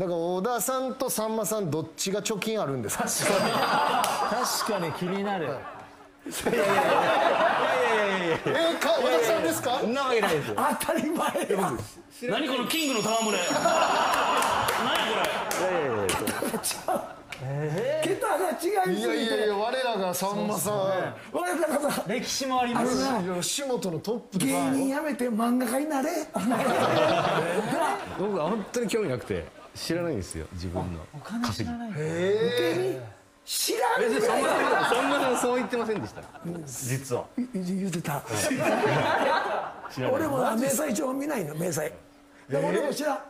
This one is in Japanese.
だから小田さんとさんまさんどっちが貯金あるんですか？確かに。気になる、はい。いやいやいやいやいやいやいやいや。いやいやいやいやいやいいやいやいやいやいやいやいやいやいやいやいややいやいいやいいやいやいやいやいやいまいいやいやいやいやいやいやいやいやいやいやいやいやいやいやいや知らないんですよ自分の稼ぎ。へえ知らんねそん。なそんなそう言ってませんでした？実は。言ってた。俺も明細帳見ないの明細。俺も知らん。